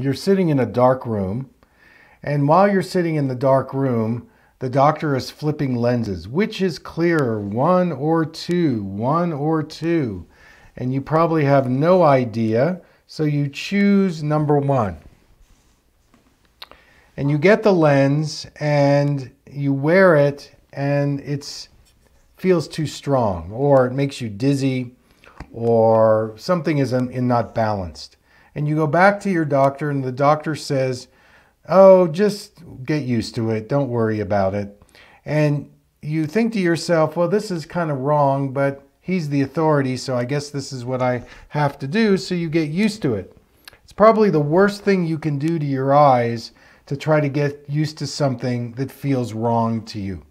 you're sitting in a dark room, and while you're sitting in the dark room, the doctor is flipping lenses. Which is clearer, one or two? One or two? And you probably have no idea, so you choose number one. And you get the lens and you wear it, and it feels too strong, or it makes you dizzy, or something is in, not balanced. And you go back to your doctor, and the doctor says, Oh, just get used to it. Don't worry about it. And you think to yourself, well, this is kind of wrong, but he's the authority, so I guess this is what I have to do. So you get used to it. It's probably the worst thing you can do to your eyes to try to get used to something that feels wrong to you.